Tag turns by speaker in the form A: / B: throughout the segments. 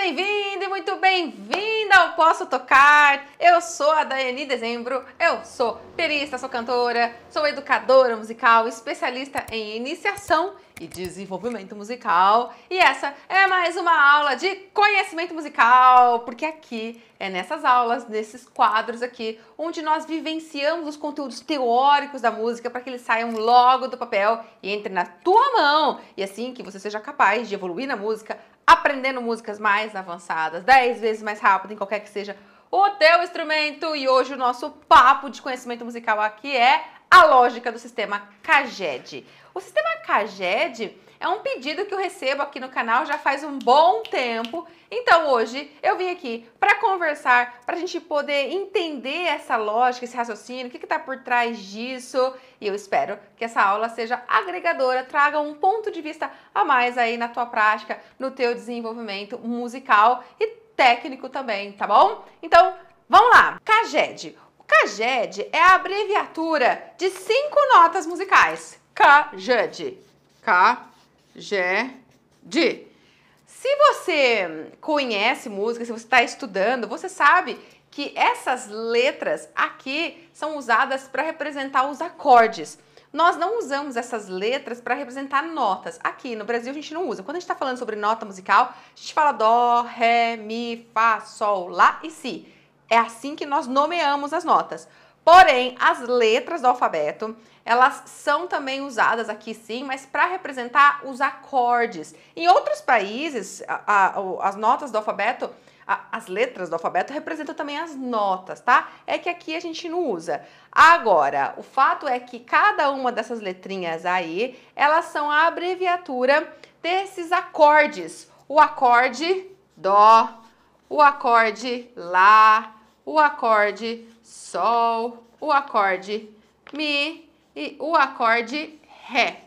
A: bem-vindo e muito bem-vinda ao Posso Tocar. Eu sou a Daiane Dezembro, eu sou pianista, sou cantora, sou educadora musical, especialista em iniciação e desenvolvimento musical. E essa é mais uma aula de conhecimento musical, porque aqui é nessas aulas, nesses quadros aqui, onde nós vivenciamos os conteúdos teóricos da música para que eles saiam logo do papel e entrem na tua mão. E assim que você seja capaz de evoluir na música, aprendendo músicas mais avançadas, 10 vezes mais rápido em qualquer que seja o teu instrumento. E hoje o nosso papo de conhecimento musical aqui é a lógica do sistema CAGED. O sistema CAGED é um pedido que eu recebo aqui no canal já faz um bom tempo. Então hoje eu vim aqui para conversar, para a gente poder entender essa lógica, esse raciocínio, o que está por trás disso. E eu espero que essa aula seja agregadora, traga um ponto de vista a mais aí na tua prática, no teu desenvolvimento musical e técnico também, tá bom? Então, vamos lá. CAGED. O CAGED é a abreviatura de cinco notas musicais. CAGED. C-A-G-E-D. Se você conhece música, se você está estudando, você sabe que essas letras aqui são usadas para representar os acordes. Nós não usamos essas letras para representar notas. Aqui no Brasil a gente não usa. Quando a gente está falando sobre nota musical, a gente fala dó, ré, mi, fá, sol, lá e si. É assim que nós nomeamos as notas. Porém, as letras do alfabeto, elas são também usadas aqui sim, mas para representar os acordes. Em outros países, a, a, as notas do alfabeto, a, as letras do alfabeto representam também as notas, tá? É que aqui a gente não usa. Agora, o fato é que cada uma dessas letrinhas aí, elas são a abreviatura desses acordes. O acorde Dó, o acorde Lá, o acorde Sol, o acorde Mi e o acorde Ré.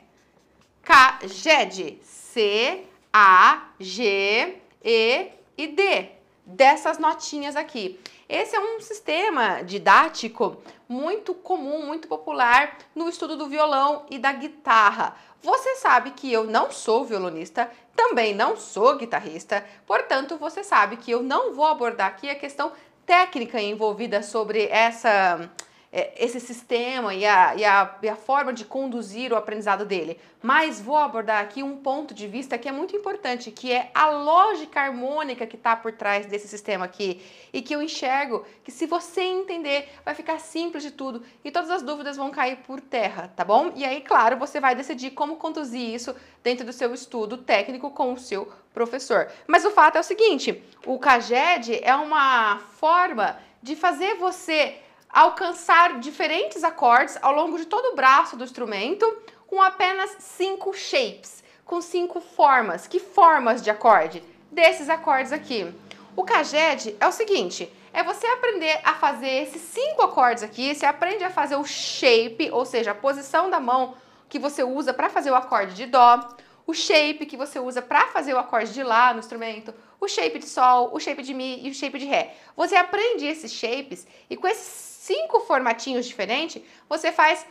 A: Caged, C, A, G, E e D. Dessas notinhas aqui. Esse é um sistema didático muito comum, muito popular no estudo do violão e da guitarra. Você sabe que eu não sou violonista, também não sou guitarrista, portanto, você sabe que eu não vou abordar aqui a questão técnica envolvida sobre essa esse sistema e a, e, a, e a forma de conduzir o aprendizado dele. Mas vou abordar aqui um ponto de vista que é muito importante, que é a lógica harmônica que está por trás desse sistema aqui. E que eu enxergo que se você entender, vai ficar simples de tudo e todas as dúvidas vão cair por terra, tá bom? E aí, claro, você vai decidir como conduzir isso dentro do seu estudo técnico com o seu professor. Mas o fato é o seguinte, o CAGED é uma forma de fazer você alcançar diferentes acordes ao longo de todo o braço do instrumento com apenas cinco shapes, com cinco formas. Que formas de acorde? Desses acordes aqui. O CAGED é o seguinte, é você aprender a fazer esses cinco acordes aqui, você aprende a fazer o shape, ou seja, a posição da mão que você usa para fazer o acorde de Dó, o shape que você usa para fazer o acorde de Lá no instrumento, o shape de Sol, o shape de Mi e o shape de Ré. Você aprende esses shapes e com esses cinco formatinhos diferentes, você faz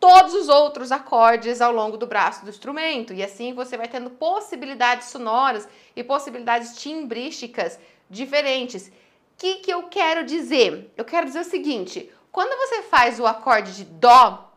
A: todos os outros acordes ao longo do braço do instrumento. E assim você vai tendo possibilidades sonoras e possibilidades timbrísticas diferentes. O que, que eu quero dizer? Eu quero dizer o seguinte: quando você faz o acorde de Dó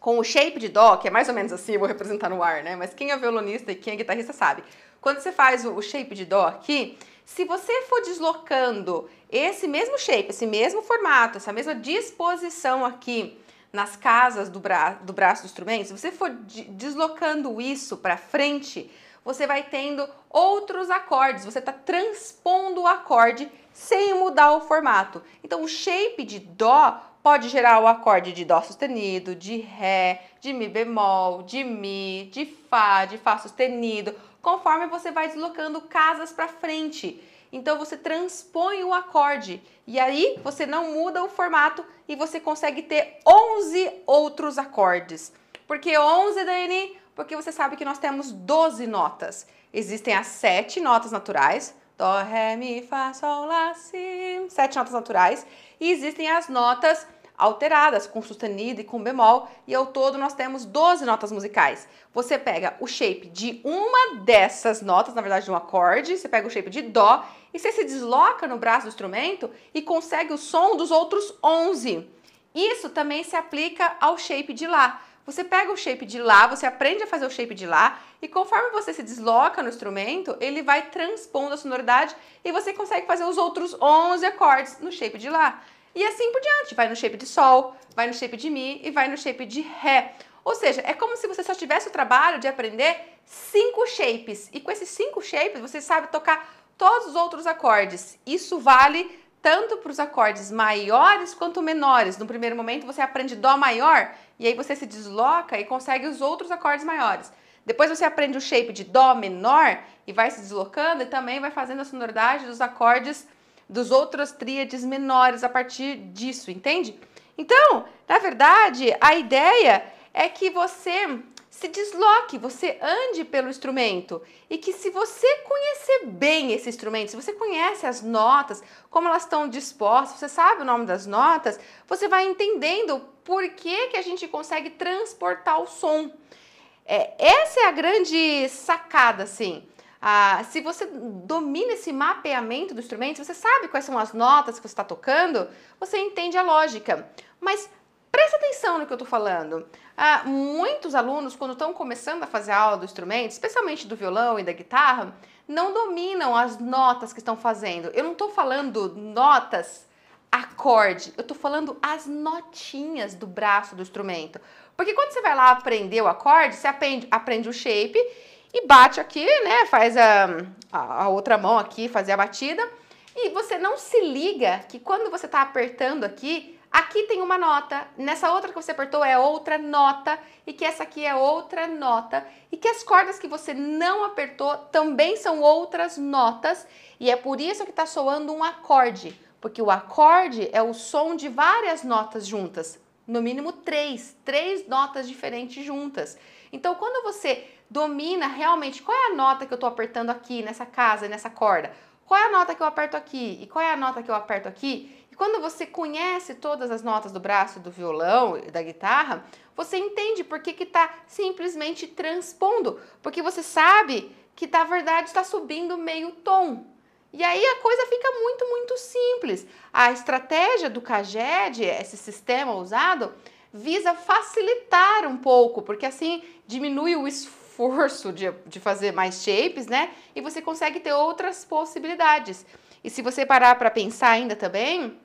A: com o shape de Dó, que é mais ou menos assim, vou representar no ar, né? Mas quem é violonista e quem é guitarrista sabe. Quando você faz o shape de Dó aqui, se você for deslocando esse mesmo shape, esse mesmo formato, essa mesma disposição aqui nas casas do, bra do braço do instrumento, se você for deslocando isso para frente, você vai tendo outros acordes, você está transpondo o acorde sem mudar o formato. Então, o shape de Dó pode gerar o acorde de Dó sustenido, de Ré, de Mi bemol, de Mi, de Fá, de Fá sustenido, conforme você vai deslocando casas para frente. Então você transpõe o acorde e aí você não muda o formato e você consegue ter 11 outros acordes. Por que 11, Dani? Porque você sabe que nós temos 12 notas. Existem as sete notas naturais, Dó, Ré, Mi, Fá, Sol, Lá, Si, sete notas naturais. E existem as notas alteradas, com sustenido e com bemol, e ao todo nós temos 12 notas musicais. Você pega o shape de uma dessas notas, na verdade de um acorde, você pega o shape de dó e você se desloca no braço do instrumento e consegue o som dos outros 11. Isso também se aplica ao shape de lá. Você pega o shape de lá, você aprende a fazer o shape de lá e conforme você se desloca no instrumento, ele vai transpondo a sonoridade e você consegue fazer os outros 11 acordes no shape de lá. E assim por diante, vai no shape de sol, vai no shape de mi e vai no shape de ré. Ou seja, é como se você só tivesse o trabalho de aprender cinco shapes. E com esses cinco shapes, você sabe tocar todos os outros acordes. Isso vale tanto para os acordes maiores quanto menores. No primeiro momento, você aprende Dó maior e aí você se desloca e consegue os outros acordes maiores. Depois você aprende o shape de Dó menor e vai se deslocando e também vai fazendo a sonoridade dos acordes dos outros tríades menores a partir disso, entende? Então, na verdade, a ideia é que você se desloque, você ande pelo instrumento e que se você conhecer bem esse instrumento, se você conhece as notas, como elas estão dispostas, você sabe o nome das notas, você vai entendendo por que, que a gente consegue transportar o som. É, essa é a grande sacada, assim. Ah, se você domina esse mapeamento do instrumento, você sabe quais são as notas que você está tocando, você entende a lógica. Mas presta atenção no que eu estou falando. Ah, muitos alunos, quando estão começando a fazer aula do instrumento, especialmente do violão e da guitarra, não dominam as notas que estão fazendo. Eu não estou falando notas acorde, eu estou falando as notinhas do braço do instrumento. Porque quando você vai lá aprender o acorde, você aprende, aprende o shape e bate aqui, né? Faz a, a, a outra mão aqui, fazer a batida. E você não se liga que quando você está apertando aqui, aqui tem uma nota, nessa outra que você apertou é outra nota, e que essa aqui é outra nota, e que as cordas que você não apertou também são outras notas, e é por isso que está soando um acorde, porque o acorde é o som de várias notas juntas, no mínimo três, três notas diferentes juntas. Então, quando você domina realmente qual é a nota que eu estou apertando aqui nessa casa, nessa corda, qual é a nota que eu aperto aqui e qual é a nota que eu aperto aqui, e quando você conhece todas as notas do braço do violão e da guitarra, você entende por que está simplesmente transpondo, porque você sabe que na verdade está subindo meio tom. E aí a coisa fica muito, muito simples. A estratégia do CAGED, esse sistema usado, visa facilitar um pouco, porque assim diminui o esforço de, de fazer mais shapes, né? E você consegue ter outras possibilidades. E se você parar para pensar ainda também,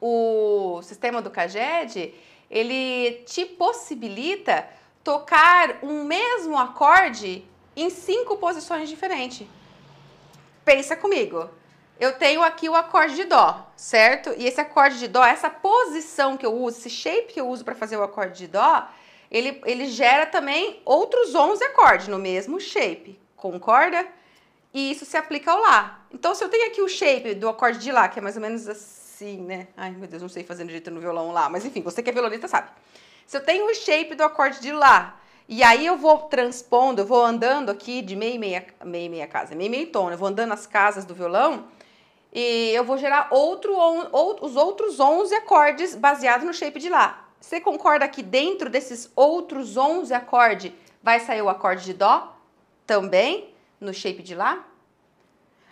A: o sistema do CAGED, ele te possibilita tocar um mesmo acorde em cinco posições diferentes. Pensa comigo. Eu tenho aqui o acorde de Dó, certo? E esse acorde de Dó, essa posição que eu uso, esse shape que eu uso para fazer o acorde de Dó, ele, ele gera também outros 11 acordes no mesmo shape, concorda? E isso se aplica ao Lá. Então, se eu tenho aqui o shape do acorde de Lá, que é mais ou menos assim, né? Ai, meu Deus, não sei fazer jeito no violão Lá, mas enfim, você que é violonista sabe. Se eu tenho o shape do acorde de Lá, e aí eu vou transpondo, eu vou andando aqui de meia e meia, meia, meia casa, meia e meio tom, eu vou andando nas casas do violão, e eu vou gerar outro, ou, os outros 11 acordes baseados no shape de Lá. Você concorda que dentro desses outros 11 acordes vai sair o acorde de Dó também no shape de Lá?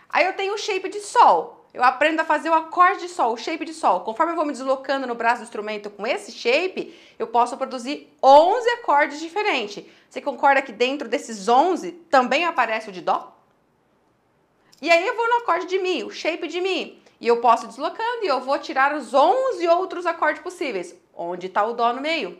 A: Aí eu tenho o shape de Sol. Eu aprendo a fazer o acorde de Sol, o shape de Sol. Conforme eu vou me deslocando no braço do instrumento com esse shape, eu posso produzir 11 acordes diferentes. Você concorda que dentro desses 11 também aparece o de Dó? E aí eu vou no acorde de Mi, o shape de Mi. E eu posso deslocando e eu vou tirar os 11 outros acordes possíveis. Onde está o Dó no meio?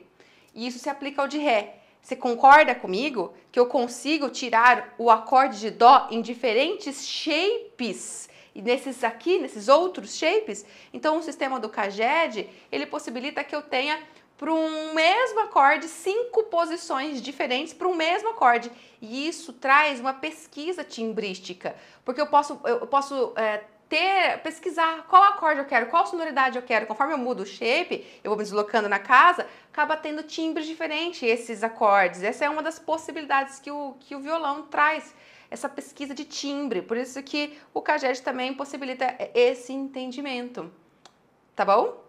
A: E isso se aplica ao de Ré. Você concorda comigo que eu consigo tirar o acorde de Dó em diferentes shapes? E nesses aqui, nesses outros shapes, então o sistema do CAGED, ele possibilita que eu tenha para um mesmo acorde, cinco posições diferentes para um mesmo acorde. E isso traz uma pesquisa timbrística, porque eu posso, eu posso é, ter, pesquisar qual acorde eu quero, qual sonoridade eu quero. Conforme eu mudo o shape, eu vou me deslocando na casa, acaba tendo timbres diferentes esses acordes. Essa é uma das possibilidades que o, que o violão traz, essa pesquisa de timbre. Por isso que o CAGED também possibilita esse entendimento. Tá bom?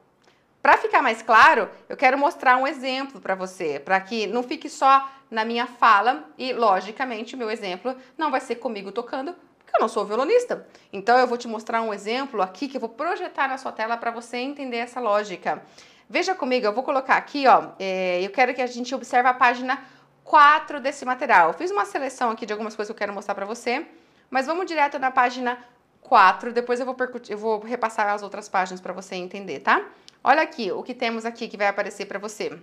A: Para ficar mais claro, eu quero mostrar um exemplo para você, para que não fique só na minha fala e, logicamente, o meu exemplo não vai ser comigo tocando, porque eu não sou violonista. Então, eu vou te mostrar um exemplo aqui que eu vou projetar na sua tela para você entender essa lógica. Veja comigo, eu vou colocar aqui, ó, é, eu quero que a gente observe a página 4 desse material. Eu fiz uma seleção aqui de algumas coisas que eu quero mostrar para você, mas vamos direto na página 4, depois eu vou, eu vou repassar as outras páginas para você entender, tá? Olha aqui o que temos aqui que vai aparecer para você.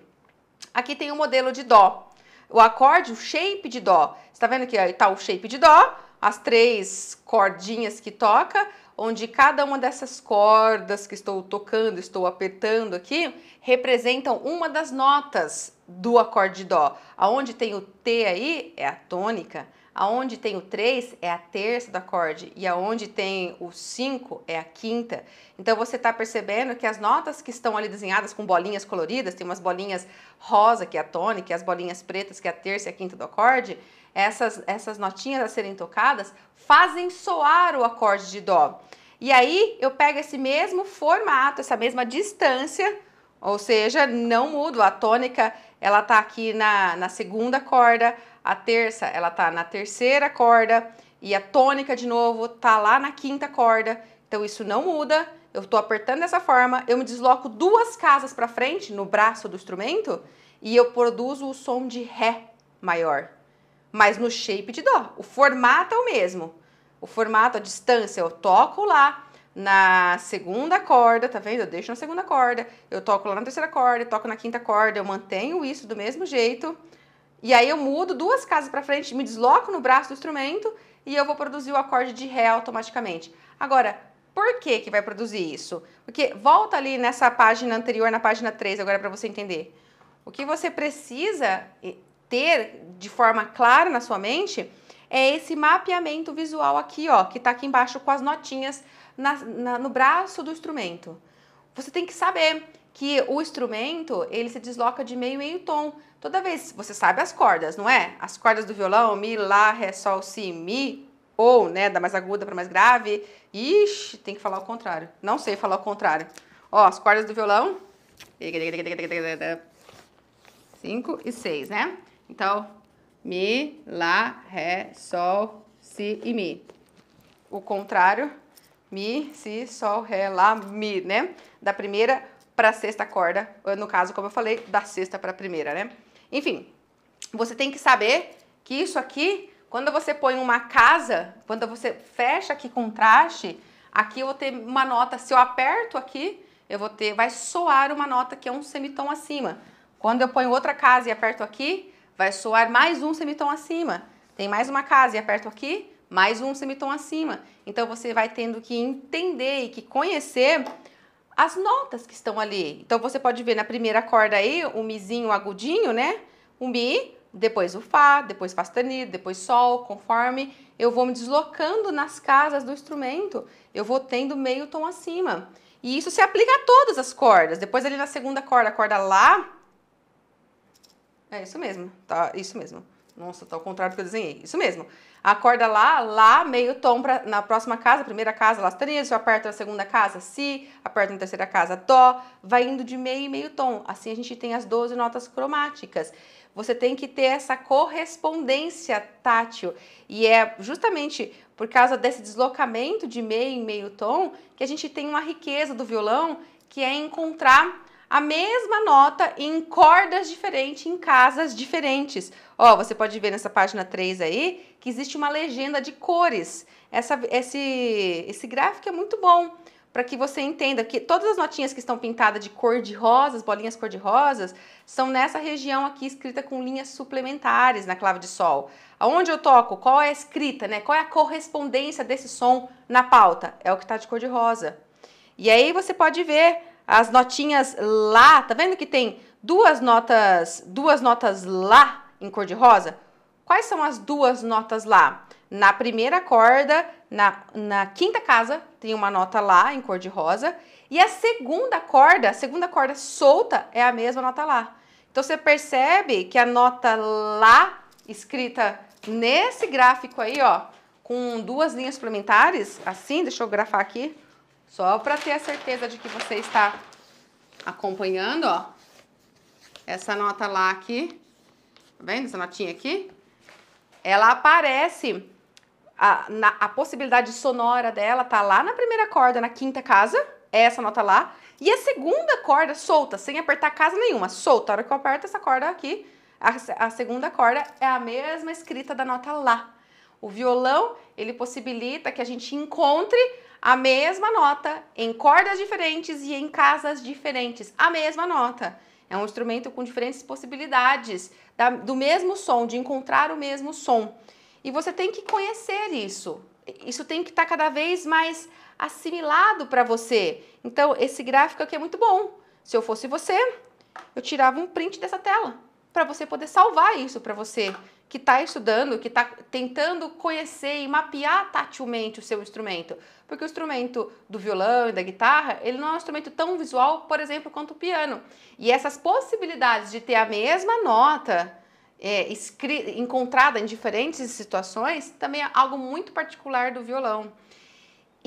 A: Aqui tem o um modelo de Dó. O acorde, o shape de Dó. Você está vendo que está o shape de Dó, as três cordinhas que toca, onde cada uma dessas cordas que estou tocando, estou apertando aqui, representam uma das notas do acorde de Dó. Aonde tem o T aí é a tônica, Aonde tem o 3 é a terça do acorde e aonde tem o 5 é a quinta. Então você está percebendo que as notas que estão ali desenhadas com bolinhas coloridas, tem umas bolinhas rosa que é a tônica, e as bolinhas pretas que é a terça e a quinta do acorde, essas, essas notinhas a serem tocadas fazem soar o acorde de dó. E aí eu pego esse mesmo formato, essa mesma distância, ou seja, não mudo. A tônica ela tá aqui na, na segunda corda, a terça ela tá na terceira corda e a tônica de novo tá lá na quinta corda. Então isso não muda. Eu estou apertando dessa forma, eu me desloco duas casas para frente no braço do instrumento e eu produzo o som de ré maior, mas no shape de dó. O formato é o mesmo. O formato, a distância, eu toco lá na segunda corda, tá vendo? Eu deixo na segunda corda, eu toco lá na terceira corda, toco na quinta corda, eu mantenho isso do mesmo jeito. E aí eu mudo duas casas para frente, me desloco no braço do instrumento e eu vou produzir o acorde de Ré automaticamente. Agora, por que que vai produzir isso? Porque volta ali nessa página anterior, na página 3, agora para você entender. O que você precisa ter de forma clara na sua mente é esse mapeamento visual aqui, ó, que está aqui embaixo com as notinhas na, na, no braço do instrumento. Você tem que saber que o instrumento, ele se desloca de meio meio tom. Toda vez, você sabe as cordas, não é? As cordas do violão, mi, lá, ré, sol, si, mi, ou, né, da mais aguda para mais grave. Ixi, tem que falar o contrário. Não sei falar o contrário. Ó, as cordas do violão. Cinco e seis, né? Então, mi, lá, ré, sol, si e mi. O contrário, mi, si, sol, ré, lá, mi, né? Da primeira para a sexta corda, no caso, como eu falei, da sexta para a primeira, né? Enfim, você tem que saber que isso aqui, quando você põe uma casa, quando você fecha aqui contraste, aqui eu vou ter uma nota, se eu aperto aqui, eu vou ter, vai soar uma nota que é um semitom acima. Quando eu ponho outra casa e aperto aqui, vai soar mais um semitom acima. Tem mais uma casa e aperto aqui, mais um semitom acima. Então você vai tendo que entender e que conhecer as notas que estão ali. Então você pode ver na primeira corda aí, o mizinho agudinho, né? O mi, depois o fá, depois fá sustenido, depois sol, conforme eu vou me deslocando nas casas do instrumento, eu vou tendo meio tom acima. E isso se aplica a todas as cordas. Depois ali na segunda corda, a corda lá, é isso mesmo, tá? Isso mesmo. Nossa, tá ao contrário do que eu desenhei. Isso mesmo. Acorda lá, lá, meio tom pra, na próxima casa, primeira casa, lá se eu aperto na segunda casa, si, aperto na terceira casa, dó, vai indo de meio e meio tom. Assim a gente tem as 12 notas cromáticas. Você tem que ter essa correspondência tátil. E é justamente por causa desse deslocamento de meio em meio tom que a gente tem uma riqueza do violão, que é encontrar a mesma nota em cordas diferentes, em casas diferentes. Ó, você pode ver nessa página 3 aí que existe uma legenda de cores. Essa, esse, esse gráfico é muito bom para que você entenda que todas as notinhas que estão pintadas de cor de rosas, bolinhas cor de rosas, são nessa região aqui escrita com linhas suplementares na clave de sol. Aonde eu toco, qual é a escrita, né? Qual é a correspondência desse som na pauta? É o que está de cor de rosa. E aí você pode ver as notinhas lá, tá vendo que tem duas notas, duas notas lá em cor de rosa? Quais são as duas notas lá? Na primeira corda, na, na quinta casa, tem uma nota lá em cor de rosa. E a segunda corda, a segunda corda solta, é a mesma nota lá. Então você percebe que a nota lá, escrita nesse gráfico aí, ó, com duas linhas suplementares, assim, deixa eu grafar aqui, só para ter a certeza de que você está acompanhando, ó, essa nota lá aqui, tá vendo essa notinha aqui? Ela aparece, a, na, a possibilidade sonora dela tá lá na primeira corda, na quinta casa, é essa nota lá, e a segunda corda solta, sem apertar casa nenhuma, solta. A hora que eu aperto essa corda aqui, a, a segunda corda é a mesma escrita da nota lá. O violão, ele possibilita que a gente encontre a mesma nota em cordas diferentes e em casas diferentes. A mesma nota. É um instrumento com diferentes possibilidades da, do mesmo som, de encontrar o mesmo som. E você tem que conhecer isso. Isso tem que estar tá cada vez mais assimilado para você. Então, esse gráfico aqui é muito bom. Se eu fosse você, eu tirava um print dessa tela para você poder salvar isso para você que está estudando, que está tentando conhecer e mapear tatilmente o seu instrumento. Porque o instrumento do violão e da guitarra, ele não é um instrumento tão visual, por exemplo, quanto o piano. E essas possibilidades de ter a mesma nota é, encontrada em diferentes situações, também é algo muito particular do violão.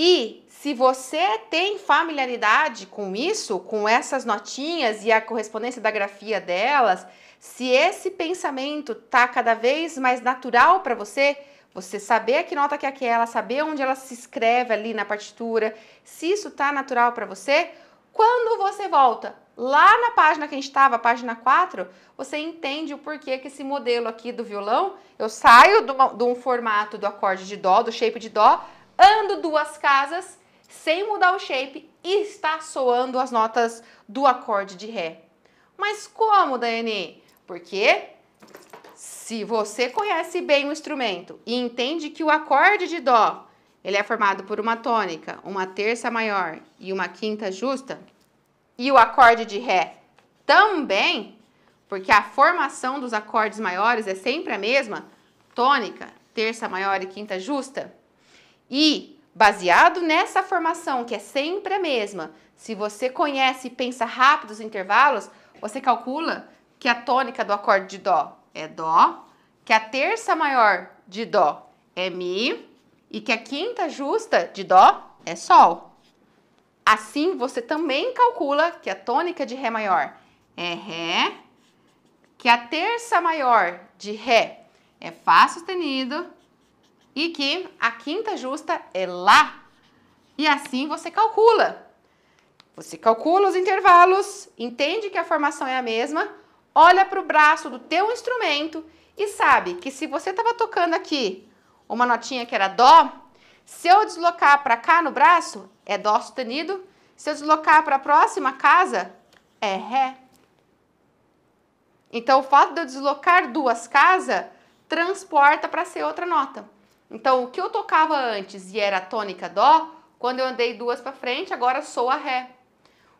A: E se você tem familiaridade com isso, com essas notinhas e a correspondência da grafia delas, se esse pensamento tá cada vez mais natural para você, você saber que nota que é aquela, saber onde ela se escreve ali na partitura, se isso tá natural para você, quando você volta lá na página que a gente estava, página 4, você entende o porquê que esse modelo aqui do violão, eu saio de um formato do acorde de dó, do shape de dó, ando duas casas sem mudar o shape e está soando as notas do acorde de ré. Mas como, Daiane? Porque se você conhece bem o instrumento e entende que o acorde de dó ele é formado por uma tônica, uma terça maior e uma quinta justa, e o acorde de ré também, porque a formação dos acordes maiores é sempre a mesma, tônica, terça maior e quinta justa. E baseado nessa formação, que é sempre a mesma, se você conhece e pensa rápido os intervalos, você calcula que a tônica do acorde de Dó é Dó, que a terça maior de Dó é Mi e que a quinta justa de Dó é Sol. Assim, você também calcula que a tônica de Ré maior é Ré, que a terça maior de Ré é Fá sustenido e que a quinta justa é Lá. E assim você calcula. Você calcula os intervalos, entende que a formação é a mesma, olha para o braço do teu instrumento e sabe que se você estava tocando aqui uma notinha que era Dó, se eu deslocar para cá no braço, é Dó sustenido. Se eu deslocar para a próxima casa, é Ré. Então, o fato de eu deslocar duas casas, transporta para ser outra nota. Então, o que eu tocava antes e era tônica Dó, quando eu andei duas para frente, agora sou a Ré.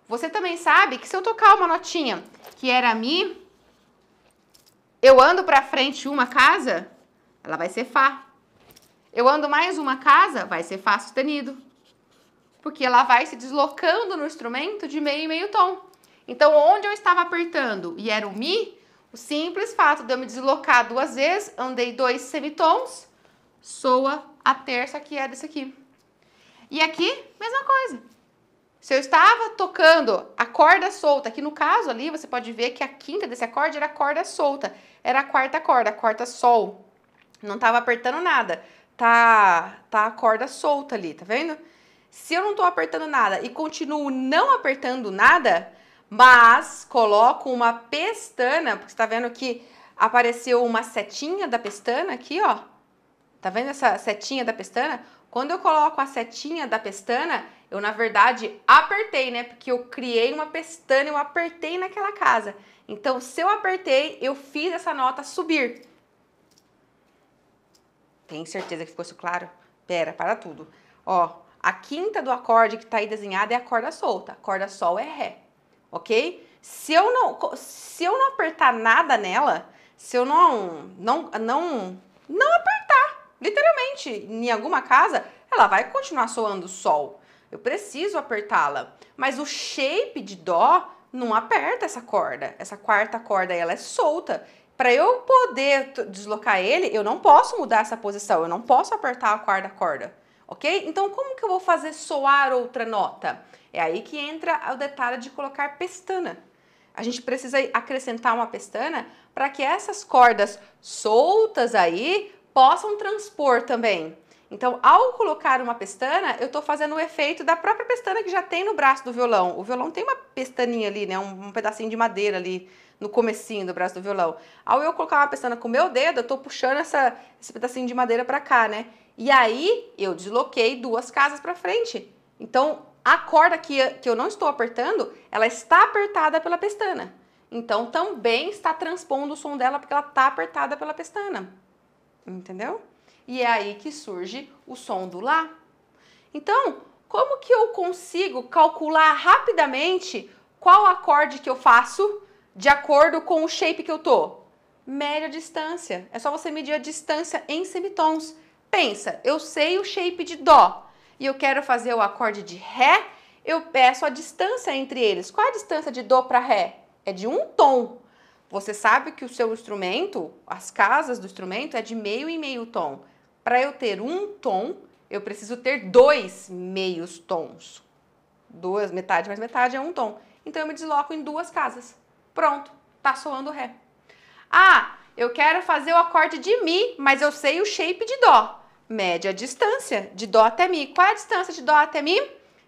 A: Você também sabe que se eu tocar uma notinha que era Mi, eu ando para frente uma casa, ela vai ser Fá. Eu ando mais uma casa, vai ser Fá sustenido. Porque ela vai se deslocando no instrumento de meio e meio tom. Então, onde eu estava apertando e era o Mi, o simples fato de eu me deslocar duas vezes, andei dois semitons, soa a terça que é desse aqui. E aqui, mesma coisa. Se eu estava tocando a corda solta, aqui no caso ali, você pode ver que a quinta desse acorde era a corda solta, era a quarta corda, a quarta sol. Não estava apertando nada, tá, tá a corda solta ali, tá vendo? Se eu não estou apertando nada e continuo não apertando nada, mas coloco uma pestana, porque você tá vendo que apareceu uma setinha da pestana aqui, ó. Tá vendo essa setinha da pestana? Quando eu coloco a setinha da pestana, eu, na verdade, apertei, né? Porque eu criei uma pestana, eu apertei naquela casa. Então, se eu apertei, eu fiz essa nota subir. Tem certeza que ficou isso claro? Pera, para tudo. Ó, a quinta do acorde que tá aí desenhada é a corda solta. A corda sol é Ré, ok? Se eu não, se eu não apertar nada nela, se eu não, não, não, não apertar, literalmente, em alguma casa, ela vai continuar soando Sol. Eu preciso apertá-la. Mas o shape de dó não aperta essa corda. Essa quarta corda ela é solta. Para eu poder deslocar ele, eu não posso mudar essa posição. Eu não posso apertar a quarta corda. ok? Então, como que eu vou fazer soar outra nota? É aí que entra o detalhe de colocar pestana. A gente precisa acrescentar uma pestana para que essas cordas soltas aí possam transpor também. Então, ao colocar uma pestana, eu estou fazendo o efeito da própria pestana que já tem no braço do violão. O violão tem uma pestaninha ali, né? Um, um pedacinho de madeira ali no comecinho do braço do violão. Ao eu colocar uma pestana com o meu dedo, eu estou puxando essa, esse pedacinho de madeira para cá, né? E aí, eu desloquei duas casas para frente. Então, a corda que, que eu não estou apertando, ela está apertada pela pestana. Então, também está transpondo o som dela porque ela está apertada pela pestana. Entendeu? E é aí que surge o som do Lá. Então, como que eu consigo calcular rapidamente qual acorde que eu faço de acordo com o shape que eu tô? Média distância. É só você medir a distância em semitons. Pensa, eu sei o shape de Dó e eu quero fazer o acorde de Ré, eu peço a distância entre eles. Qual a distância de Dó para Ré? É de um tom. Você sabe que o seu instrumento, as casas do instrumento, é de meio em meio tom. Para eu ter um tom, eu preciso ter dois meios tons. Duas, metade mais metade é um tom. Então eu me desloco em duas casas. Pronto, tá soando Ré. Ah, eu quero fazer o acorde de Mi, mas eu sei o shape de Dó. Mede a distância de Dó até Mi. Qual é a distância de Dó até Mi?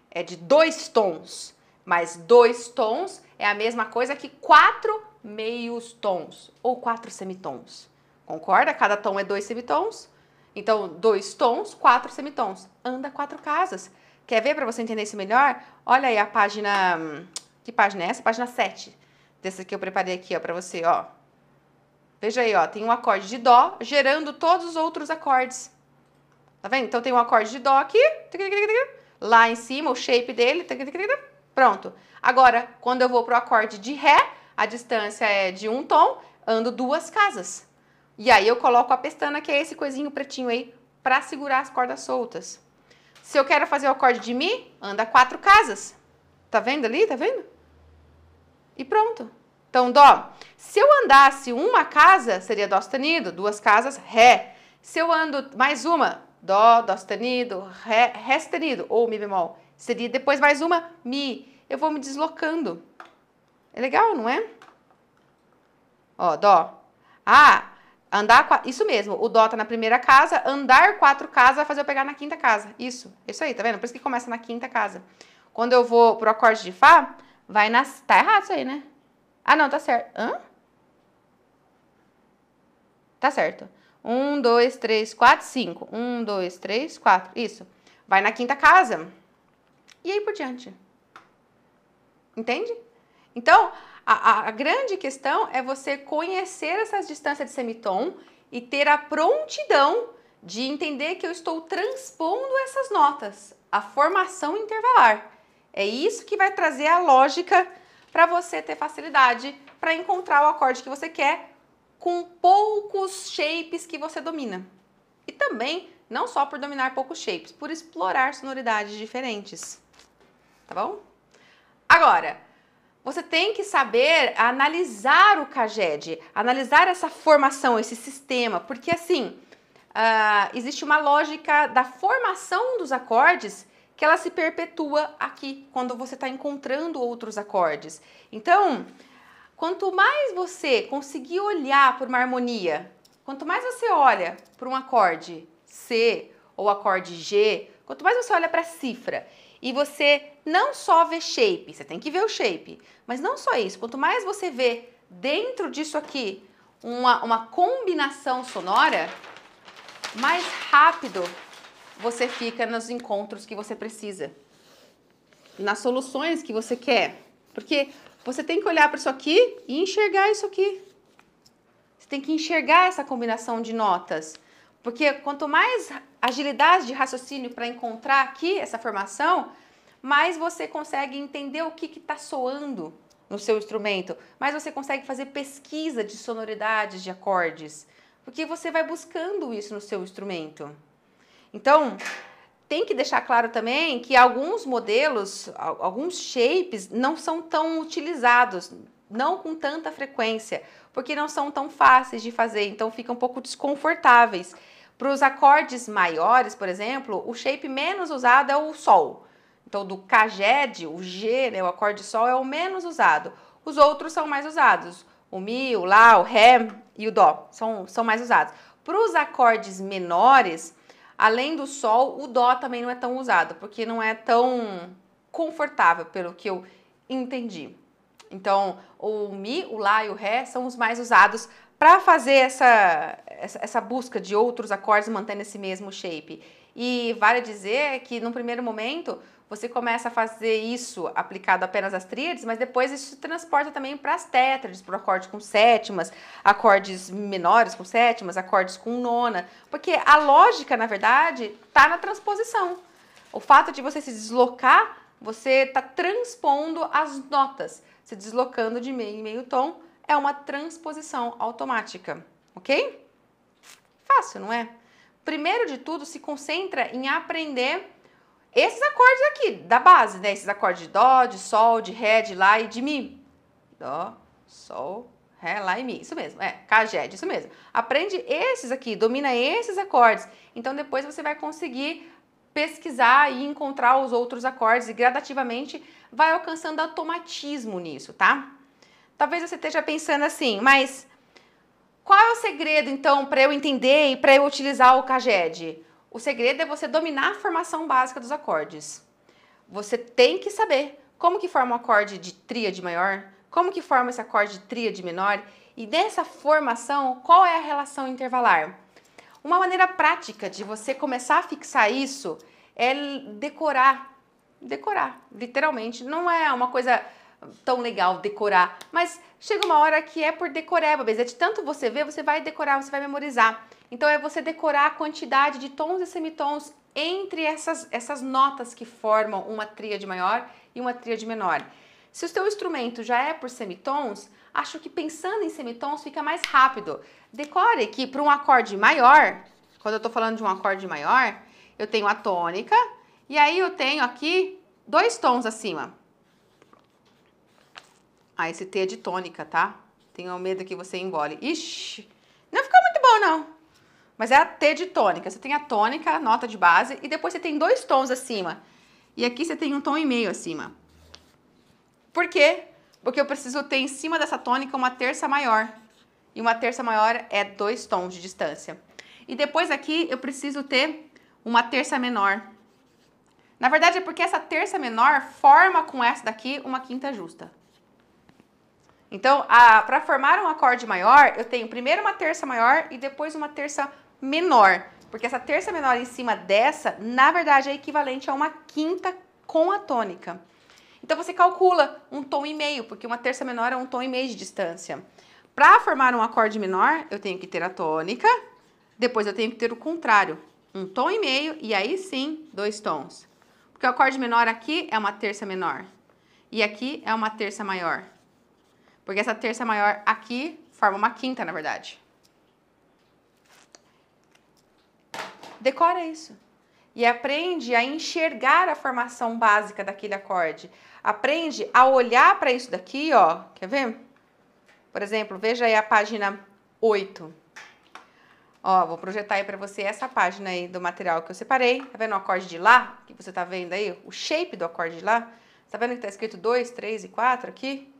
A: É de dois tons. Mas dois tons é a mesma coisa que quatro meios tons ou quatro semitons. Concorda? Cada tom é dois semitons. Então, dois tons, quatro semitons. Anda quatro casas. Quer ver para você entender isso melhor? Olha aí a página. Que página é essa? Página 7. Dessa que eu preparei aqui, ó, para você, ó. Veja aí, ó, tem um acorde de dó gerando todos os outros acordes. Tá vendo? Então tem um acorde de dó aqui, lá em cima, o shape dele, pronto. Agora, quando eu vou pro acorde de ré, a distância é de um tom, ando duas casas. E aí eu coloco a pestana, que é esse coisinho pretinho aí, para segurar as cordas soltas. Se eu quero fazer o acorde de Mi, anda quatro casas. Tá vendo ali? Tá vendo? E pronto. Então, Dó. Se eu andasse uma casa, seria Dó sustenido, duas casas, Ré. Se eu ando mais uma, Dó, Dó sustenido, Ré, Ré sustenido, ou Mi bemol, seria depois mais uma, Mi. Eu vou me deslocando. É legal, não é? Ó, Dó. Ah, Andar, isso mesmo, o dó tá na primeira casa, andar quatro casas vai fazer eu pegar na quinta casa. Isso, isso aí, tá vendo? Por isso que começa na quinta casa. Quando eu vou pro acorde de Fá, vai nas... Tá errado isso aí, né? Ah, não, tá certo. Hã? Tá certo. Um, dois, três, quatro, cinco. Um, dois, três, quatro. Isso. Vai na quinta casa. E aí por diante. Entende? Então, a, a, grande questão é você conhecer essas distâncias de semitom e ter a prontidão de entender que eu estou transpondo essas notas, a formação intervalar. É isso que vai trazer a lógica para você ter facilidade para encontrar o acorde que você quer com poucos shapes que você domina. E também, não só por dominar poucos shapes, por explorar sonoridades diferentes. Tá bom? Agora, você tem que saber analisar o CAGED, analisar essa formação, esse sistema, porque assim, uh, existe uma lógica da formação dos acordes que ela se perpetua aqui, quando você está encontrando outros acordes. Então, quanto mais você conseguir olhar por uma harmonia, quanto mais você olha para um acorde C ou acorde G, quanto mais você olha para a cifra e você não só vê shape, você tem que ver o shape, mas não só isso, quanto mais você vê dentro disso aqui uma, uma combinação sonora, mais rápido você fica nos encontros que você precisa, nas soluções que você quer. Porque você tem que olhar para isso aqui e enxergar isso aqui. Você tem que enxergar essa combinação de notas. Porque quanto mais agilidade de raciocínio para encontrar aqui essa formação, mais você consegue entender o que está soando no seu instrumento, mais você consegue fazer pesquisa de sonoridades de acordes, porque você vai buscando isso no seu instrumento. Então, tem que deixar claro também que alguns modelos, alguns shapes não são tão utilizados, não com tanta frequência, porque não são tão fáceis de fazer, então ficam um pouco desconfortáveis. Para os acordes maiores, por exemplo, o shape menos usado é o Sol. Então, do Caged, o G, né, o acorde Sol, é o menos usado. Os outros são mais usados. O Mi, o Lá, o Ré e o Dó são, são mais usados. Para os acordes menores, além do Sol, o Dó também não é tão usado, porque não é tão confortável, pelo que eu entendi. Então, o Mi, o Lá e o Ré são os mais usados para fazer essa, essa busca de outros acordes mantendo esse mesmo shape. E vale dizer que, num primeiro momento, você começa a fazer isso aplicado apenas às tríades, mas depois isso se transporta também para as tétrades, para acordes com sétimas, acordes menores com sétimas, acordes com nona, porque a lógica, na verdade, está na transposição. O fato de você se deslocar, você está transpondo as notas, se deslocando de meio em meio tom, é uma transposição automática, ok? Fácil, não é? Primeiro de tudo, se concentra em aprender esses acordes aqui, da base, né? Esses acordes de Dó, de Sol, de Ré, de Lá e de Mi. Dó, Sol, Ré, Lá e Mi. Isso mesmo, é, Caged, isso mesmo. Aprende esses aqui, domina esses acordes. Então depois você vai conseguir pesquisar e encontrar os outros acordes e gradativamente vai alcançando automatismo nisso, tá? Talvez você esteja pensando assim, mas qual é o segredo então para eu entender e para eu utilizar o Caged? O segredo é você dominar a formação básica dos acordes. Você tem que saber como que forma um acorde de tríade maior, como que forma esse acorde de tríade menor e dessa formação, qual é a relação intervalar. Uma maneira prática de você começar a fixar isso é decorar. Decorar, literalmente. Não é uma coisa tão legal decorar, mas chega uma hora que é por decoreba, é de tanto você ver, você vai decorar, você vai memorizar. Então é você decorar a quantidade de tons e semitons entre essas, essas notas que formam uma tríade maior e uma tríade menor. Se o seu instrumento já é por semitons, acho que pensando em semitons fica mais rápido. Decore que para um acorde maior, quando eu estou falando de um acorde maior, eu tenho a tônica e aí eu tenho aqui dois tons acima. Ah, esse T é de tônica, tá? Tenho medo que você engole. Ixi, não ficou muito bom não. Mas é a T de tônica. Você tem a tônica, a nota de base, e depois você tem dois tons acima. E aqui você tem um tom e meio acima. Por quê? Porque eu preciso ter em cima dessa tônica uma terça maior. E uma terça maior é dois tons de distância. E depois aqui eu preciso ter uma terça menor. Na verdade é porque essa terça menor forma com essa daqui uma quinta justa. Então, para formar um acorde maior, eu tenho primeiro uma terça maior e depois uma terça menor. Porque essa terça menor em cima dessa, na verdade, é equivalente a uma quinta com a tônica. Então você calcula um tom e meio, porque uma terça menor é um tom e meio de distância. Para formar um acorde menor, eu tenho que ter a tônica, depois eu tenho que ter o contrário, um tom e meio e aí sim dois tons. Porque o acorde menor aqui é uma terça menor e aqui é uma terça maior. Porque essa terça maior aqui forma uma quinta, na verdade. Decora isso. E aprende a enxergar a formação básica daquele acorde. Aprende a olhar para isso daqui, ó. Quer ver? Por exemplo, veja aí a página 8. Ó, vou projetar aí para você essa página aí do material que eu separei. Tá vendo o acorde de Lá? Que você tá vendo aí? O shape do acorde de Lá. Tá vendo que tá escrito 2, 3 e 4 aqui?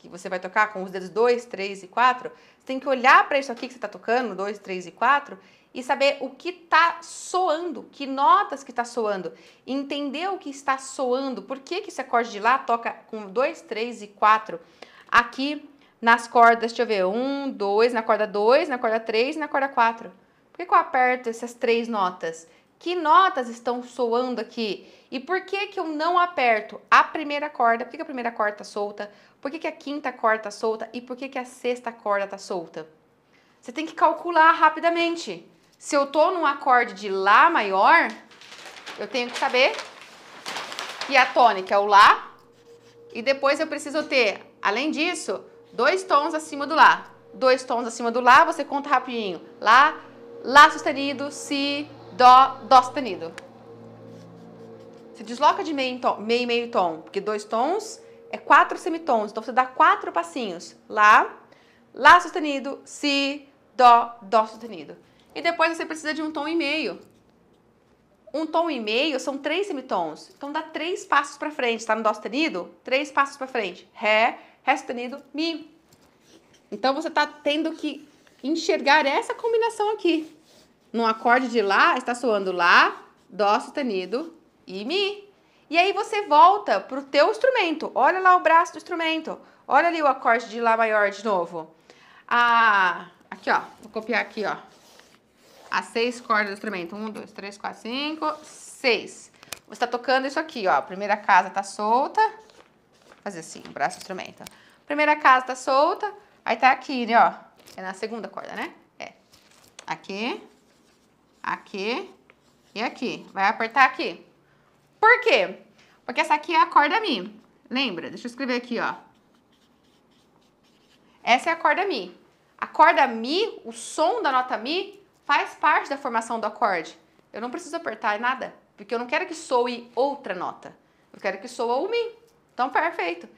A: Que você vai tocar com os dedos 2, 3 e 4. Você tem que olhar para isso aqui que você tá tocando, 2, 3 e 4, e saber o que está soando, que notas que está soando, entender o que está soando, por que, que esse acorde de Lá toca com 2, 3 e 4 aqui nas cordas, deixa eu ver, 1, 2, na corda 2, na corda 3 e na corda 4. Por que, que eu aperto essas três notas? Que notas estão soando aqui? E por que, que eu não aperto a primeira corda? Por que, que a primeira corda está solta? Por que, que a quinta corda está solta? E por que, que a sexta corda está solta? Você tem que calcular rapidamente. Se eu tô num acorde de Lá maior, eu tenho que saber que a tônica é o Lá. E depois eu preciso ter, além disso, dois tons acima do Lá. Dois tons acima do Lá, você conta rapidinho. Lá, Lá sustenido, Si, Dó, Dó sustenido. Se desloca de meio, tom, meio meio tom, porque dois tons é quatro semitons. Então você dá quatro passinhos. Lá, Lá sustenido, Si, Dó, Dó sustenido. e depois você precisa de um tom e meio. Um tom e meio são três semitons. Então dá três passos para frente, tá no dó sustenido? Três passos para frente. Ré, ré sustenido, mi. Então você tá tendo que enxergar essa combinação aqui. No acorde de lá, está soando lá, dó sustenido e mi. E aí você volta pro teu instrumento. Olha lá o braço do instrumento. Olha ali o acorde de lá maior de novo. Ah, aqui ó, vou copiar aqui ó as seis cordas do instrumento. Um, dois, três, quatro, cinco, seis. Você está tocando isso aqui, ó. Primeira casa está solta. Vou fazer assim, o braço do instrumento. Primeira casa está solta. Aí tá aqui, né, ó. É na segunda corda, né? É. Aqui, aqui e aqui. Vai apertar aqui. Por quê? Porque essa aqui é a corda Mi. Lembra? Deixa eu escrever aqui, ó. Essa é a corda Mi. A corda Mi, o som da nota Mi, faz parte da formação do acorde. Eu não preciso apertar nada, porque eu não quero que soe outra nota. Eu quero que soa o Mi. Então, perfeito.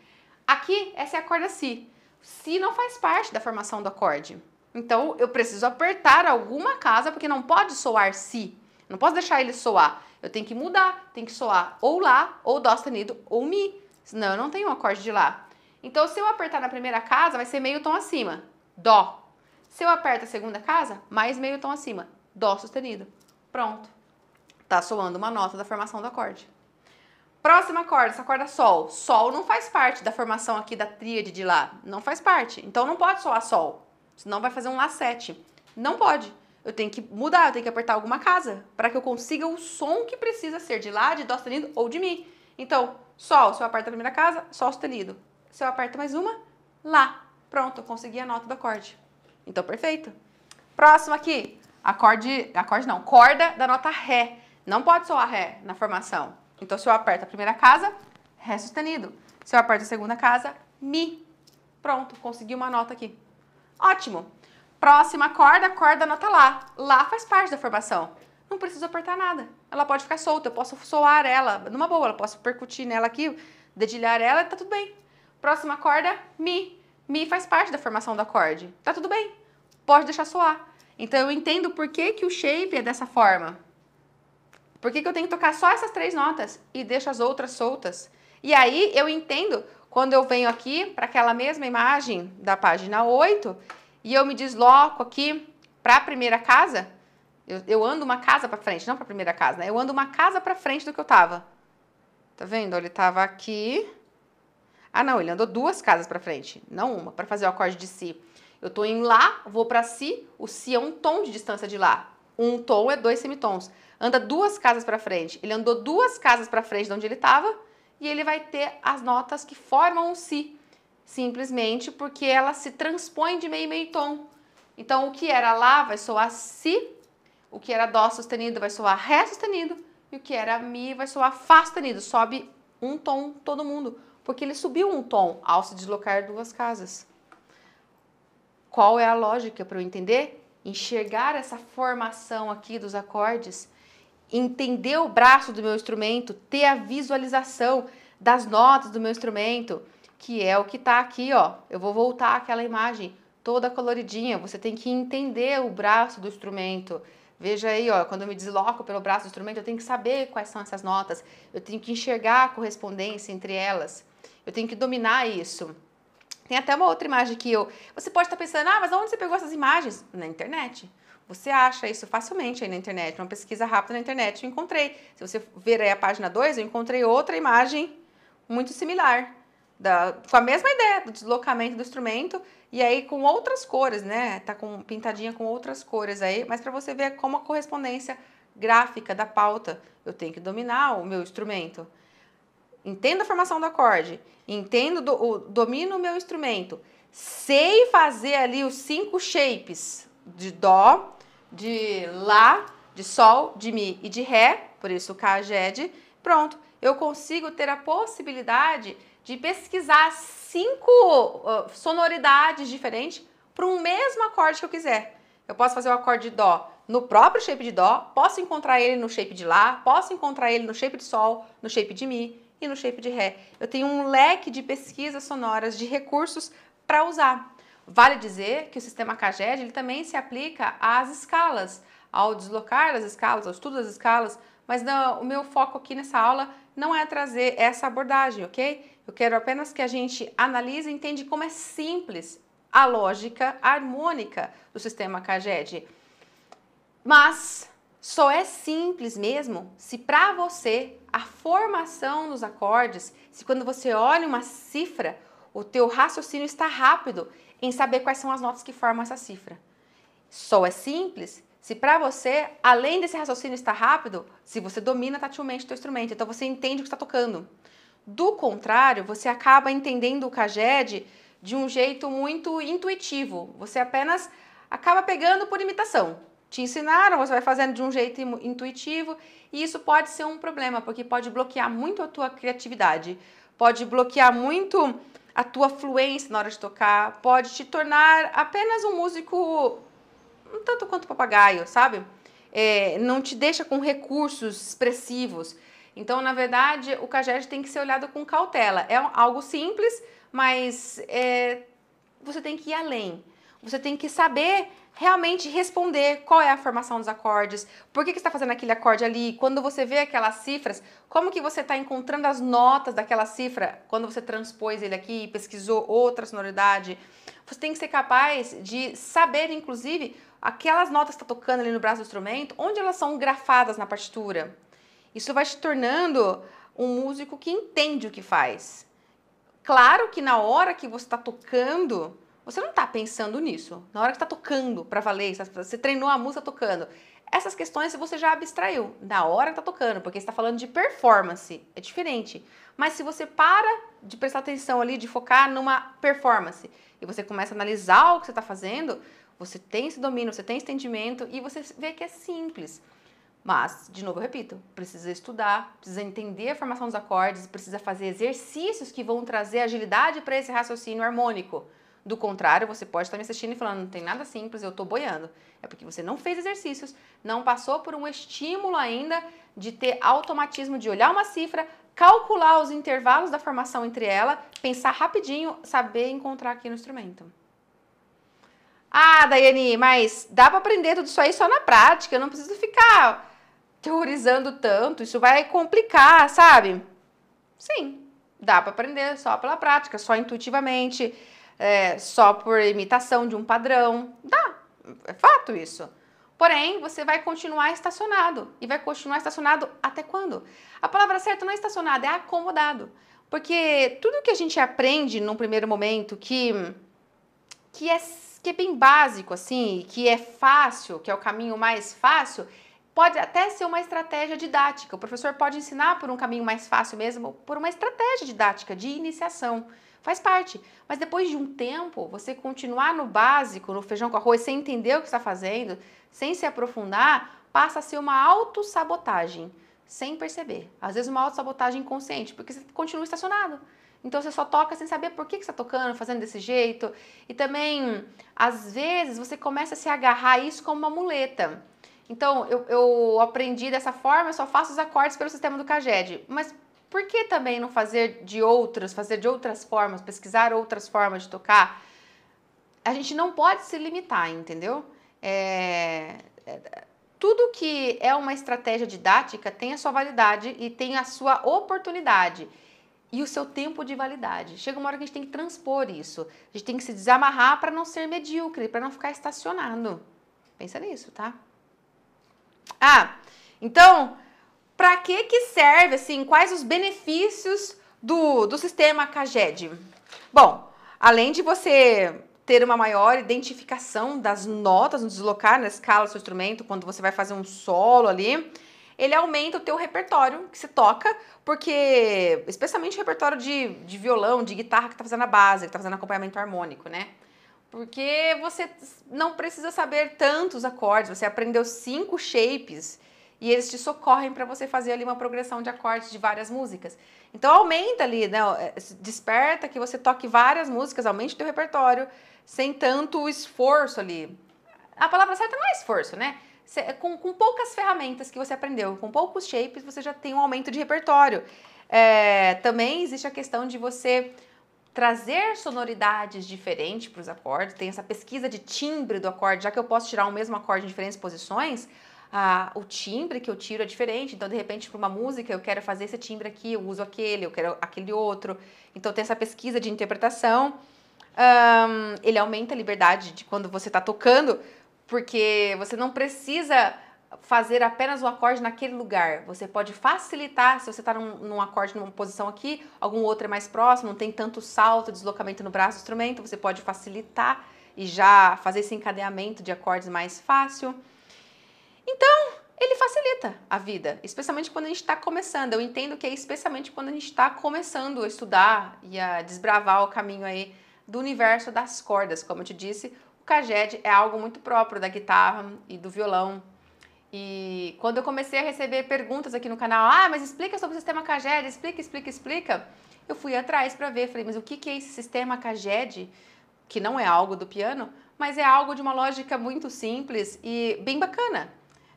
A: Aqui, essa é a corda Si. Si não faz parte da formação do acorde. Então, eu preciso apertar alguma casa, porque não pode soar Si. Não posso deixar ele soar. Eu tenho que mudar, tem que soar ou Lá, ou Dó sustenido, ou Mi. Senão, eu não tenho um acorde de Lá. Então, se eu apertar na primeira casa, vai ser meio tom acima. Dó. Se eu aperto a segunda casa, mais meio tom acima, Dó sustenido. Pronto. Tá soando uma nota da formação do acorde. Próxima corda, essa corda Sol. Sol não faz parte da formação aqui da tríade de Lá. Não faz parte. Então não pode soar Sol. Senão vai fazer um 7. Não pode. Eu tenho que mudar, eu tenho que apertar alguma casa para que eu consiga o som que precisa ser de Lá, de Dó sustenido ou de Mi. Então, Sol, se eu aperto a primeira casa, Sol sustenido. Se eu aperto mais uma, Lá. Pronto, eu consegui a nota do acorde. Então, perfeito. Próximo aqui, acorde, acorde não, corda da nota Ré. Não pode soar Ré na formação. Então, se eu aperto a primeira casa, Ré sustenido. Se eu aperto a segunda casa, Mi. Pronto, consegui uma nota aqui. Ótimo. Próxima corda, corda da nota Lá. Lá faz parte da formação. Não preciso apertar nada. Ela pode ficar solta, eu posso soar ela numa boa, eu posso percutir nela aqui, dedilhar ela tá tudo bem. Próxima corda, Mi. Mi faz parte da formação do acorde. Tá tudo bem. Pode deixar soar. Então eu entendo por que, que o shape é dessa forma. Por que, que eu tenho que tocar só essas três notas e deixo as outras soltas? E aí eu entendo quando eu venho aqui para aquela mesma imagem da página 8 e eu me desloco aqui para a primeira casa, eu, eu ando uma casa para frente, não para a primeira casa, né? Eu ando uma casa para frente do que eu tava. Tá vendo? Ele tava aqui, ah, não, ele andou duas casas para frente, não uma, para fazer o acorde de Si. Eu estou em Lá, vou para Si, o Si é um tom de distância de Lá. Um tom é dois semitons. Anda duas casas para frente. Ele andou duas casas para frente de onde ele estava e ele vai ter as notas que formam o Si, simplesmente porque ela se transpõe de meio meio tom. Então, o que era Lá vai soar Si, o que era Dó sustenido vai soar Ré sustenido e o que era Mi vai soar Fá sustenido. Sobe um tom todo mundo porque ele subiu um tom ao se deslocar duas casas. Qual é a lógica para eu entender? Enxergar essa formação aqui dos acordes, entender o braço do meu instrumento, ter a visualização das notas do meu instrumento, que é o que está aqui, ó. Eu vou voltar àquela imagem toda coloridinha. Você tem que entender o braço do instrumento. Veja aí, ó, quando eu me desloco pelo braço do instrumento, eu tenho que saber quais são essas notas. Eu tenho que enxergar a correspondência entre elas. Eu tenho que dominar isso. Tem até uma outra imagem que eu. Você pode estar pensando, ah, mas onde você pegou essas imagens? Na internet. Você acha isso facilmente aí na internet, uma pesquisa rápida na internet, eu encontrei. Se você ver aí a página 2, eu encontrei outra imagem muito similar, da, com a mesma ideia do deslocamento do instrumento, e aí com outras cores, né? Tá com pintadinha com outras cores aí, mas para você ver como a correspondência gráfica da pauta, eu tenho que dominar o meu instrumento entendo a formação do acorde, entendo, do, o, domino o meu instrumento, sei fazer ali os cinco shapes de Dó, de Lá, de Sol, de Mi e de Ré, por isso o Kaged, pronto. Eu consigo ter a possibilidade de pesquisar cinco uh, sonoridades diferentes para um mesmo acorde que eu quiser. Eu posso fazer o acorde de Dó no próprio shape de Dó, posso encontrar ele no shape de Lá, posso encontrar ele no shape de Sol, no shape de Mi, e no shape de Ré. Eu tenho um leque de pesquisas sonoras, de recursos para usar. Vale dizer que o sistema CAGED ele também se aplica às escalas, ao deslocar as escalas, ao estudo das escalas, mas não, o meu foco aqui nessa aula não é trazer essa abordagem, ok? Eu quero apenas que a gente analise e entenda como é simples a lógica harmônica do sistema CAGED. Mas só é simples mesmo se para você a formação dos acordes, se quando você olha uma cifra, o teu raciocínio está rápido em saber quais são as notas que formam essa cifra. Só é simples se para você, além desse raciocínio estar rápido, se você domina tatilmente o teu instrumento, então você entende o que está tocando. Do contrário, você acaba entendendo o CAGED de um jeito muito intuitivo. Você apenas acaba pegando por imitação. Te ensinaram, você vai fazendo de um jeito intuitivo e isso pode ser um problema, porque pode bloquear muito a tua criatividade, pode bloquear muito a tua fluência na hora de tocar, pode te tornar apenas um músico um tanto quanto papagaio, sabe? É, não te deixa com recursos expressivos. Então, na verdade, o caged tem que ser olhado com cautela. É algo simples, mas é, você tem que ir além. Você tem que saber realmente responder qual é a formação dos acordes, por que, que está fazendo aquele acorde ali, quando você vê aquelas cifras, como que você está encontrando as notas daquela cifra quando você transpôs ele aqui pesquisou outra sonoridade. Você tem que ser capaz de saber, inclusive, aquelas notas que está tocando ali no braço do instrumento, onde elas são grafadas na partitura. Isso vai te tornando um músico que entende o que faz. Claro que na hora que você está tocando, você não está pensando nisso. Na hora que está tocando para valer, você treinou a música tocando. Essas questões você já abstraiu na hora que está tocando, porque está falando de performance, é diferente. Mas se você para de prestar atenção ali, de focar numa performance, e você começa a analisar o que você está fazendo, você tem esse domínio, você tem esse entendimento e você vê que é simples. Mas, de novo, eu repito, precisa estudar, precisa entender a formação dos acordes, precisa fazer exercícios que vão trazer agilidade para esse raciocínio harmônico. Do contrário, você pode estar me assistindo e falando, não tem nada simples, eu estou boiando. É porque você não fez exercícios, não passou por um estímulo ainda de ter automatismo de olhar uma cifra, calcular os intervalos da formação entre ela, pensar rapidinho, saber encontrar aqui no instrumento. Ah, Daiane, mas dá para aprender tudo isso aí só na prática, eu não preciso ficar teorizando tanto, isso vai complicar, sabe? Sim, dá para aprender só pela prática, só intuitivamente, é, só por imitação de um padrão. Dá, é fato isso. Porém, você vai continuar estacionado. E vai continuar estacionado até quando? A palavra certa não é estacionado, é acomodado. Porque tudo que a gente aprende num primeiro momento que, que, é, que é bem básico, assim, que é fácil, que é o caminho mais fácil, Pode até ser uma estratégia didática. O professor pode ensinar por um caminho mais fácil mesmo, por uma estratégia didática de iniciação. Faz parte. Mas depois de um tempo, você continuar no básico, no feijão com arroz, sem entender o que está fazendo, sem se aprofundar, passa a ser uma autossabotagem, sem perceber. Às vezes uma autossabotagem inconsciente, porque você continua estacionado. Então você só toca sem saber por que, que você está tocando, fazendo desse jeito. E também, às vezes, você começa a se agarrar a isso como uma muleta. Então, eu, eu aprendi dessa forma, eu só faço os acordes pelo sistema do CAGED. Mas por que também não fazer de outras, fazer de outras formas, pesquisar outras formas de tocar? A gente não pode se limitar, entendeu? É, é, tudo que é uma estratégia didática tem a sua validade e tem a sua oportunidade e o seu tempo de validade. Chega uma hora que a gente tem que transpor isso. A gente tem que se desamarrar para não ser medíocre, para não ficar estacionado. Pensa nisso, tá? Ah, então, para que que serve, assim, quais os benefícios do, do sistema CAGED? Bom, além de você ter uma maior identificação das notas no deslocar na escala do seu instrumento, quando você vai fazer um solo ali, ele aumenta o teu repertório que se toca, porque, especialmente o repertório de, de violão, de guitarra que tá fazendo a base, que tá fazendo acompanhamento harmônico, né? Porque você não precisa saber tantos acordes, você aprendeu cinco shapes e eles te socorrem para você fazer ali uma progressão de acordes de várias músicas. Então aumenta ali, né? É, desperta que você toque várias músicas, aumente o teu repertório sem tanto esforço ali. A palavra certa não é esforço, né? Com, com poucas ferramentas que você aprendeu, com poucos shapes, você já tem um aumento de repertório. É, também existe a questão de você trazer sonoridades diferentes para os acordes, tem essa pesquisa de timbre do acorde, já que eu posso tirar o mesmo acorde em diferentes posições, ah, o timbre que eu tiro é diferente. Então, de repente, para uma música, eu quero fazer esse timbre aqui, eu uso aquele, eu quero aquele outro. Então, tem essa pesquisa de interpretação. Um, ele aumenta a liberdade de quando você está tocando, porque você não precisa fazer apenas o acorde naquele lugar. Você pode facilitar, se você está num, num, acorde numa posição aqui, algum outro é mais próximo, não tem tanto salto, deslocamento no braço do instrumento, você pode facilitar e já fazer esse encadeamento de acordes mais fácil. Então, ele facilita a vida, especialmente quando a gente está começando. Eu entendo que é especialmente quando a gente está começando a estudar e a desbravar o caminho aí do universo das cordas. Como eu te disse, o caged é algo muito próprio da guitarra e do violão e quando eu comecei a receber perguntas aqui no canal, ah, mas explica sobre o sistema CAGED, explica, explica, explica, eu fui atrás para ver, falei, mas o que é esse sistema CAGED, que não é algo do piano, mas é algo de uma lógica muito simples e bem bacana,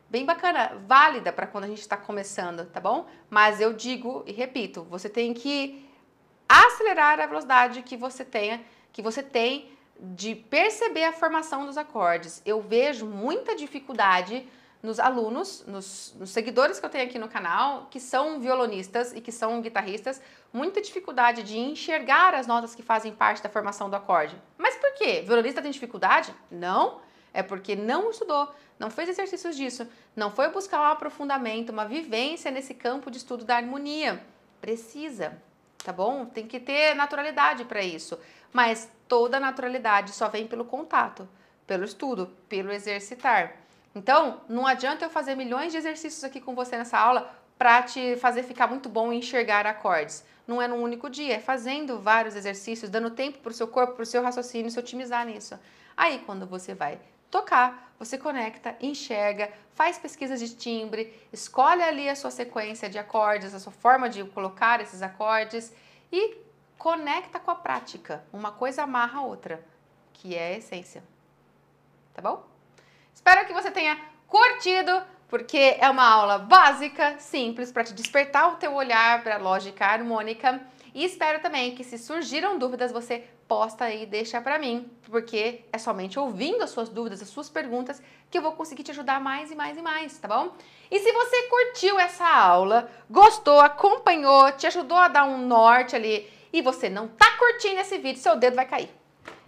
A: bem bacana, válida para quando a gente está começando, tá bom? Mas eu digo e repito, você tem que acelerar a velocidade que você tenha, que você tem de perceber a formação dos acordes. Eu vejo muita dificuldade nos alunos, nos, nos, seguidores que eu tenho aqui no canal, que são violonistas e que são guitarristas, muita dificuldade de enxergar as notas que fazem parte da formação do acorde. Mas por quê? Violonista tem dificuldade? Não, é porque não estudou, não fez exercícios disso, não foi buscar um aprofundamento, uma vivência nesse campo de estudo da harmonia. Precisa, tá bom? Tem que ter naturalidade para isso. Mas toda naturalidade só vem pelo contato, pelo estudo, pelo exercitar. Então, não adianta eu fazer milhões de exercícios aqui com você nessa aula para te fazer ficar muito bom em enxergar acordes. Não é num único dia, é fazendo vários exercícios, dando tempo para o seu corpo, para o seu raciocínio se otimizar nisso. Aí, quando você vai tocar, você conecta, enxerga, faz pesquisas de timbre, escolhe ali a sua sequência de acordes, a sua forma de colocar esses acordes e conecta com a prática. Uma coisa amarra a outra, que é a essência. Tá bom? Espero que você tenha curtido, porque é uma aula básica, simples, para te despertar o teu olhar para a lógica harmônica. E espero também que se surgiram dúvidas, você posta aí e deixa para mim, porque é somente ouvindo as suas dúvidas, as suas perguntas, que eu vou conseguir te ajudar mais e mais e mais, tá bom? E se você curtiu essa aula, gostou, acompanhou, te ajudou a dar um norte ali, e você não tá curtindo esse vídeo, seu dedo vai cair.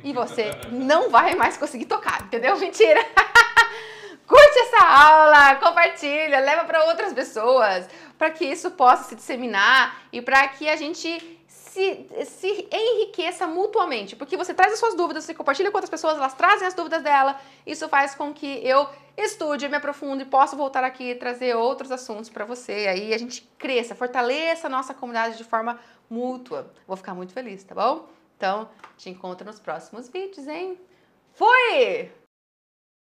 A: E você não vai mais conseguir tocar, entendeu? Mentira! Curte essa aula, compartilha, leva para outras pessoas, para que isso possa se disseminar e para que a gente se, se enriqueça mutuamente. Porque você traz as suas dúvidas, você compartilha com outras pessoas, elas trazem as dúvidas dela. Isso faz com que eu estude, me aprofunde e possa voltar aqui e trazer outros assuntos para você. Aí a gente cresça, fortaleça a nossa comunidade de forma mútua. Vou ficar muito feliz, tá bom? Então, te encontro nos próximos vídeos, hein? Fui!